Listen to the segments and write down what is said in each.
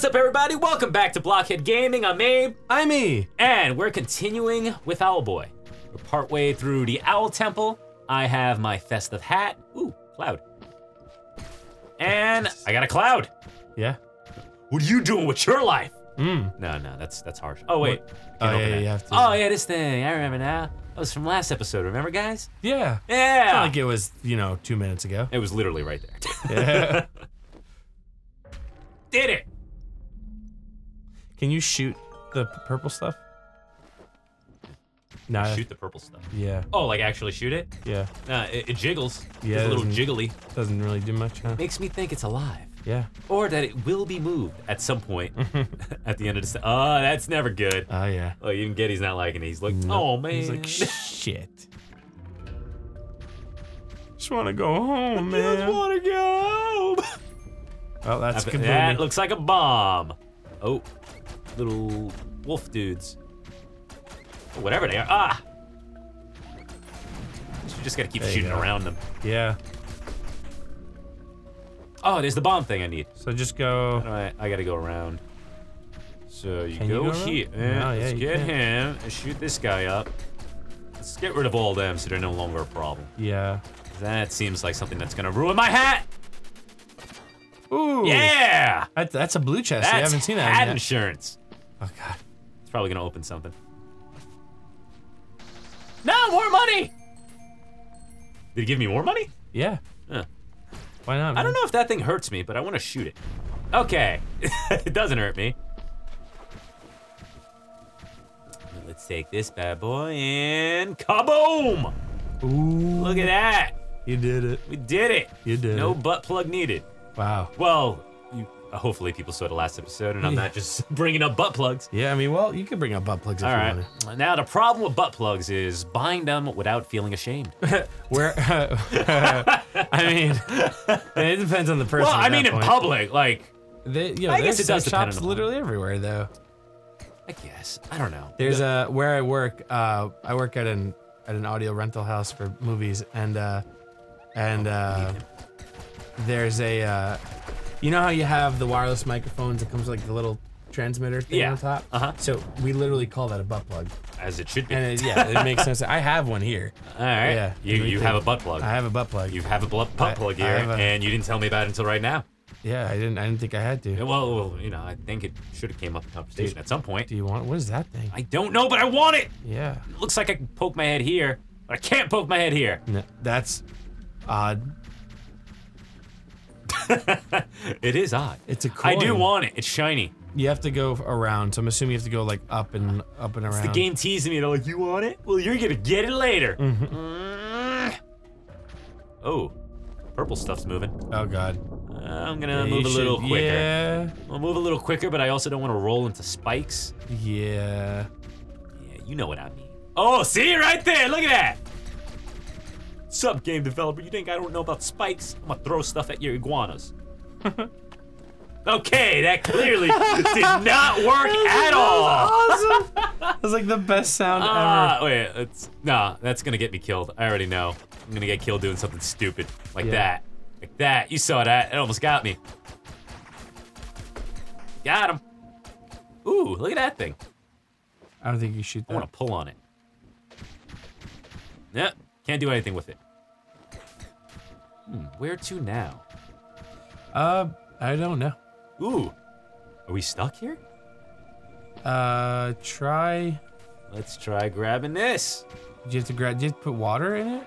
What's up, everybody? Welcome back to Blockhead Gaming. I'm Abe, I'm me. and we're continuing with Owlboy. We're partway through the Owl Temple. I have my festive hat. Ooh, cloud. And I got a cloud. Yeah. What are you doing with your life? Mm. No, no, that's that's harsh. Oh wait. Oh yeah, you have to. Oh yeah, this thing. I remember now. That was from last episode. Remember, guys? yeah. Yeah. Not like it was, you know, two minutes ago. It was literally right there. Yeah. Did it. Can you shoot the purple stuff? No. Shoot the purple stuff. Yeah. Oh, like actually shoot it? Yeah. Nah, it, it jiggles. Yeah, It's a little jiggly. Doesn't really do much, huh? Makes me think it's alive. Yeah. Or that it will be moved at some point at the end of the. Oh, that's never good. Oh yeah. Oh, even Geddy's not liking it. He's like, No. oh man. He's like, shit. Just want to go home, man. want to go. Oh, that's That looks like a bomb. Oh, little wolf dudes. Or whatever they are. Ah. You just gotta keep There shooting go. around them. yeah. Oh, there's the bomb thing I need. So just go. Right, I gotta go around. So you Can you go, go around? here. No, yeah, let's you get can't. him and shoot this guy up. Let's get rid of all them so they're no longer a problem. Yeah. That seems like something that's gonna ruin my hat. Ooh. Yeah, That, that's a blue chest. that's you haven't seen that hat yet. insurance. Oh god. It's probably gonna open something. No more money. Did he give me more money? Yeah. Huh. Why not? I don't know if that thing hurts me, but I want to shoot it. Okay, it doesn't hurt me. Let's take this bad boy and kaboom! Ooh. Look at that. You did it. We did it. You did No it. butt plug needed. Wow. Well, you, uh, hopefully people saw the last episode and I'm not just bringing up butt plugs. Yeah, I mean, well, you can bring up butt plugs if All you right. want Now the problem with butt plugs is buying them without feeling ashamed. Where? I mean, it depends on the person. well, at I mean that in point. public, like They, you know, I guess there's it does depend shops on the literally everywhere, though. I guess I don't know. There's a where I work. Uh, I work at an at an audio rental house for movies, and uh, and uh, there's a, uh, you know how you have the wireless microphones that comes with, like the little transmitter thing Yeah. on top. Uh-huh. So we literally call that a butt plug, as it should be. and it, yeah, it makes sense. I have one here. All right. Yeah, You you have a butt plug. I have a butt plug. You have a bl- butt plug I here, have a- and you didn't tell me about it until right now. yeah, I didn't. I didn't think I had to. Well, well, you know, I think it should have came up in conversation at some point. Do you want? What is that thing? I don't know, but I want it. Yeah. It looks like I can poke my head here, but I can't poke my head here. No, that's odd. It is odd. It's a I do want it. It's shiny. You have to go around, so I'm assuming you have to go like up and up and around. The game teasing me. They're like, "You want it? Well, you're gonna get it later." Mm-hmm. Mm. Oh, purple stuff's moving. Oh god. Uh, I'm gonna Yeah, move a little should- quicker. Yeah. I'll move a little quicker, but I also don't want to roll into spikes. Yeah. Yeah, you know what I mean. Oh, see right there. Look at that. Sub game developer, you think I don't know about spikes? I'm gonna throw stuff at your iguanas. okay, that clearly did not work at all. Awesome. that was like the best sound Ah, ever. wait, it's nah, that's gonna get me killed. I already know. I'm gonna get killed doing something stupid like Yeah. that. Like that. You saw that. It almost got me. Got him. Ooh, look at that thing. I don't think you shoot I want to pull on it. Yep, can't do anything with it. Hmm, where to now? Uh, I don't know. Ooh, are we stuck here? Uh, try. Let's try grabbing this. Do you have to grab? You put water in it?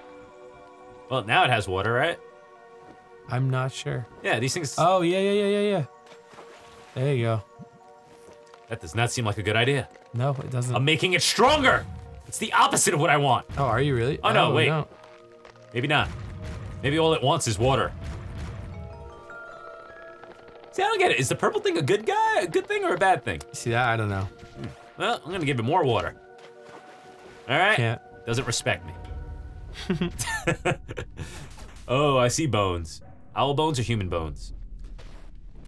Well, now it has water, right? I'm not sure. Yeah, these things. Oh yeah, yeah, yeah, yeah, yeah. There you go. That does not seem like a good idea. No, it doesn't. I'm making it stronger. It's the opposite of what I want. oh, are you really? Oh, no, oh, wait. Maybe not. Maybe all it wants is water. See, I don't get it. Is the purple thing a good guy, a good thing, or a bad thing? See that? I don't know. Well, I'm gonna give it more water. All right. Can't. Doesn't respect me. oh, I see bones. Owl bones or human bones?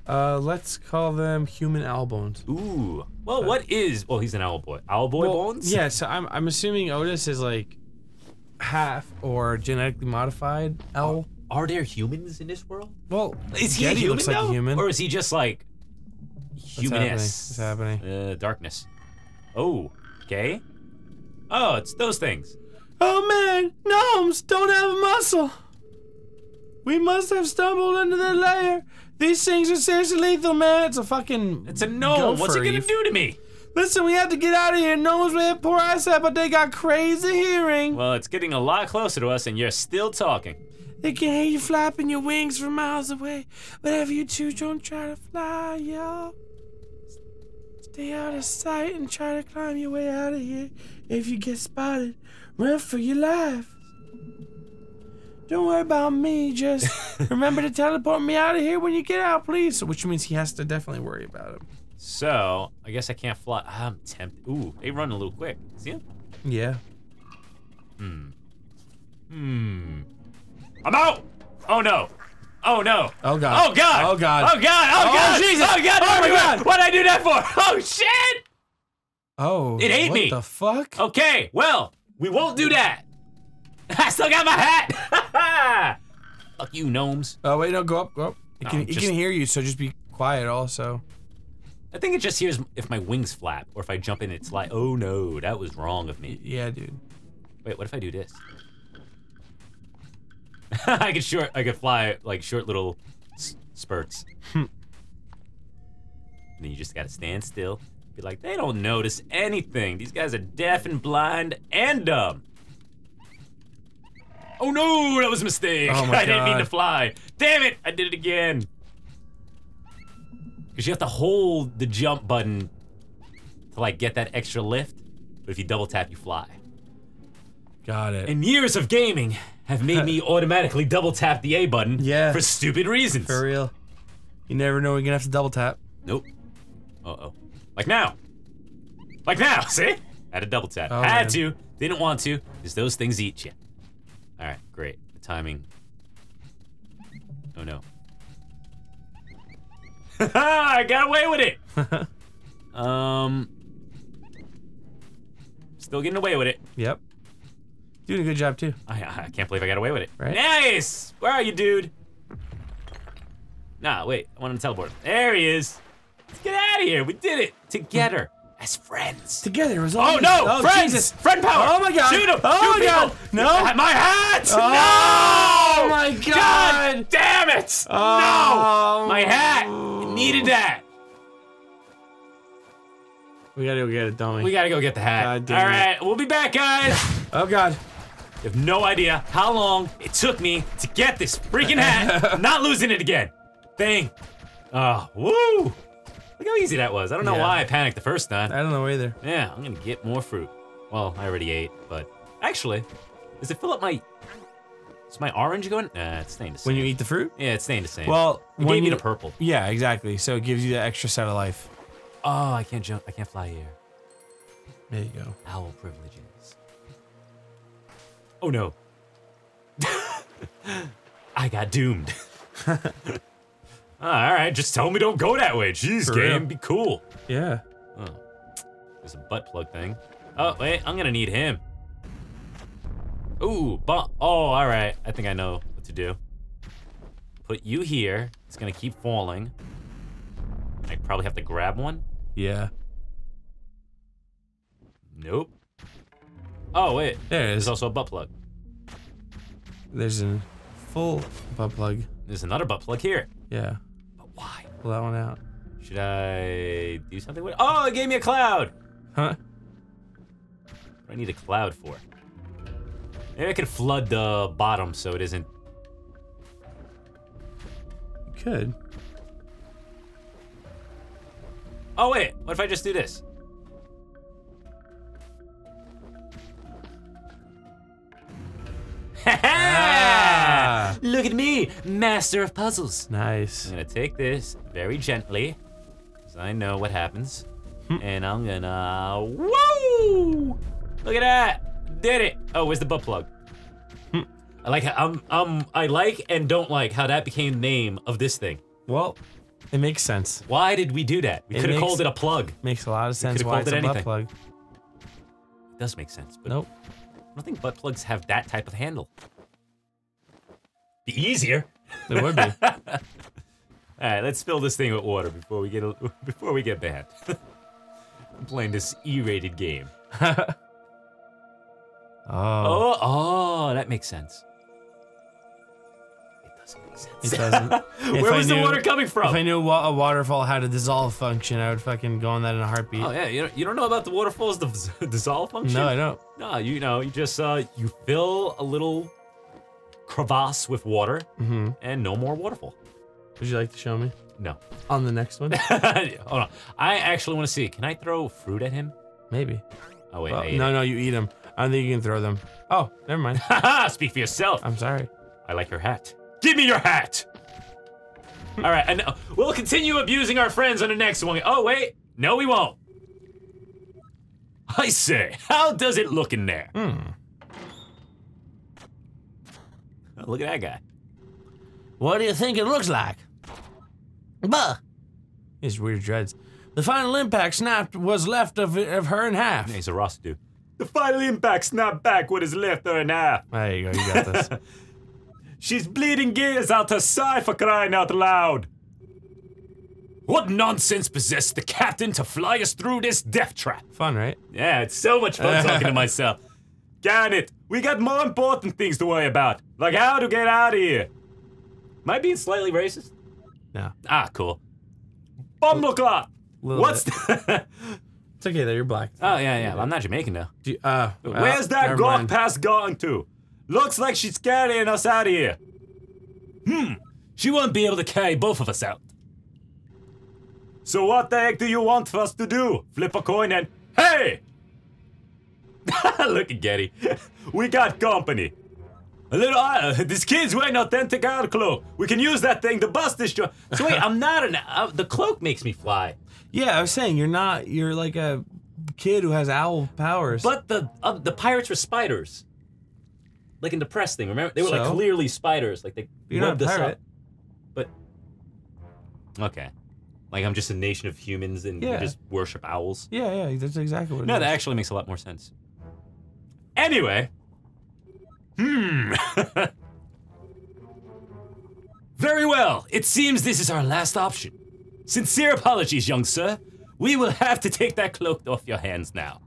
Uh, let's call them human owl bones. Ooh. Well, what is? Well, he's an owl boy. Owl boy Well, bones? Yeah, so I'm I'm assuming Otus is like half or genetically modified owl. Are there humans in this world? Well, Is he Geddy a human looks like though? a human. or is he just like Humaness. What's happening? Uh, darkness. Oh, okay. Oh, it's those things. Oh man, gnomes don't have a muscle. We must have stumbled into their lair. These things are seriously lethal, man. It's a fucking. It's a gnome. What's it gonna do to me? Listen, we have to get out of here. Gnomes may have poor eyesight, but they got crazy hearing. Well, it's getting a lot closer to us, and you're still talking. They can hear you flapping your wings from miles away. Whatever you choose, don't try to fly, y'all. Stay out of sight and try to climb your way out of here. If you get spotted, run for your life. Don't worry about me. Just remember to teleport me out of here when you get out, please. Which means he has to definitely worry about him. So, I guess I can't fly. I'm tempted. Ooh, they run a little quick. See him? Yeah. Hmm. Hmm. I'm out! Oh no! Oh no! Oh god. Oh god! Oh god. Oh god! Oh, Oh, god! Jesus. Oh god! Oh, my wait, wait, God. What'd I do that for? Oh shit! Oh. It ate what me. the fuck? Okay, well, we won't do that. I still got my hat. Fuck you, gnomes. Oh wait, no, go up, go up. It can, it just- can hear you, so just be quiet. Also. I think it just hears if my wings flap or if I jump in. It's like, oh no, that was wrong of me. Yeah, dude. Wait, what if I do this? I could short. I could fly like short little spurts. Hmm. then you just gotta stand still. Be like, they don't notice anything. These guys are deaf and blind and dumb. Oh no, that was a mistake. Oh I didn't mean to fly. Damn it, I did it again. Because you have to hold the jump button to like get that extra lift. But if you double tap, you fly. Got it. And years of gaming have made me automatically double tap the A button Yeah. for stupid reasons. For real. You never know when you're gonna have to double tap. Nope. Uh oh. Like now. Like now, see? Had to double tap. Oh, Had man. to. Didn't want to, because those things eat you. Alright, great. The timing. Oh no. I got away with it! um. Still getting away with it. Yep. Doing a good job too. I, I can't believe I got away with it. Right? Nice! Where are you, dude? Nah, wait. I want him to teleport. There he is. Let's get out of here. We did it together as friends. Together was Oh all no! Oh, friends! Jesus. Friend power! Oh my God. Shoot him! Oh Shoot my God. people! No. My hat! Oh no! Oh, my God God. damn it! Oh. No! My hat! It needed that. We gotta go get it, don't we? We gotta go get the hat. All it. we'll be back, guys. oh god. You have no idea how long it took me to get this freaking hat. Not losing it again. Thing. Oh, uh, woo! Look how easy that was. I don't know Yeah. why I panicked the first time. I don't know either. Yeah, I'm gonna get more fruit. Well, I already ate, but actually, does it fill up my? Is my orange going? Nah, it's staying the same. When you eat the fruit? yeah, it's staying the same. Well, it when gave you- the purple. Yeah, exactly. So it gives you that extra set of life. Oh, I can't jump. I can't fly here. There you go. Owl privileges. Oh no. I got doomed. Ah, all right, just tell me don't go that way. Jeez, For game, real. be cool. Yeah. Oh, there's a butt plug thing. Oh wait, I'm gonna need him. Ooh, bu- oh, all right. I think I know what to do. Put you here. It's gonna keep falling. I probably have to grab one. Yeah. Nope. Oh wait, There it there's also a butt plug. There's a full butt plug. There's another butt plug here. Yeah. But why? Pull that one out. Should I do something with it? Oh, it gave me a cloud. Huh? What do I need a cloud for? Maybe I could flood the bottom so it isn't. You could. Oh wait, what if I just do this? Look at me, master of puzzles. Nice. I'm gonna take this very gently, because I know what happens. Hmm. and I'm gonna. whoa! Look at that! Did it! Oh, where's the butt plug? Hmm. I like how I'm um I like and don't like how that became the name of this thing. Well, it makes sense. Why did we do that? We could have called it a plug. Makes a lot of sense why called it's it a butt plug. does make sense, but Nope. I don't think butt plugs have that type of handle. Be easier. It would be. All right, let's fill this thing with water before we get a, before we get banned. I'm playing this E-rated game. Oh. Oh, oh, that makes sense. It doesn't make sense. It doesn't. Where was the water coming from? If I knew wa- a waterfall had a dissolve function, I would fucking go on that in a heartbeat. Oh yeah, you don't, you don't know about the waterfall's dis- dissolve function? no, I don't. No, you know, you just uh, you fill a little crevasse with water, Mm-hmm. and no more waterfall. Would you like to show me No. on the next one? Hold on. I actually want to see. Can I throw fruit at him? Maybe. Oh wait, Well, no, it. no, you eat them. I don't think you can throw them. Oh, never mind. Haha, Speak for yourself. I'm sorry. I like your hat. Give me your hat. All right, and uh, we'll continue abusing our friends on the next one. Oh wait, no, we won't. I say, how does it look in there? Hmm. Oh, look at that guy. What do you think it looks like? Bah. His weird dreads. The final impact snapped was left of, of her in half. He's a Ross dude. The final impact snapped back what is left of her in half. There you go. You got this. She's bleeding gears out her side for crying out loud. What nonsense possessed the captain to fly us through this death trap? Fun, right? Yeah, it's so much fun talking to myself. Got it. We got more important things to worry about, like how to get out of here. Am I being slightly racist? No. Ah, cool. Bumbleclot. What's? The It's okay though. You're black. oh yeah, yeah. I'm not Jamaican though. You- uh, well, Where's that gawk pass gone to? Looks like she's carrying us out of here. Hmm. She won't be able to carry both of us out. So what the heck do you want us to do? Flip a coin and hey! Look at Geddy. we got company. A little. Uh, this kid's wearing authentic owl cloak. We can use that thing to bust this joint. So wait, I'm not an. Uh, the cloak makes me fly. Yeah, I was saying you're not. You're like a kid who has owl powers. But the uh, the pirates were spiders. Like in the press thing, remember? They were like So? clearly spiders. Like they you're not a us up. But okay, like I'm just a nation of humans and we Yeah. just worship owls. Yeah, yeah, that's exactly what it No, is. that actually makes a lot more sense. Anyway, hmm. Very well. It seems this is our last option. Sincere apologies, young sir. We will have to take that cloak off your hands now.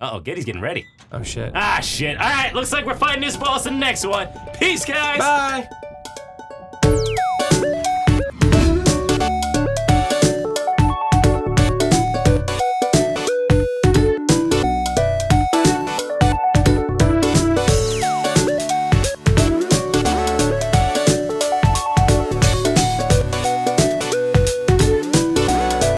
Uh oh, Geddy's getting ready. Oh shit. Ah, shit. All right, looks like we're fighting this boss in the next one. Peace, guys. Bye.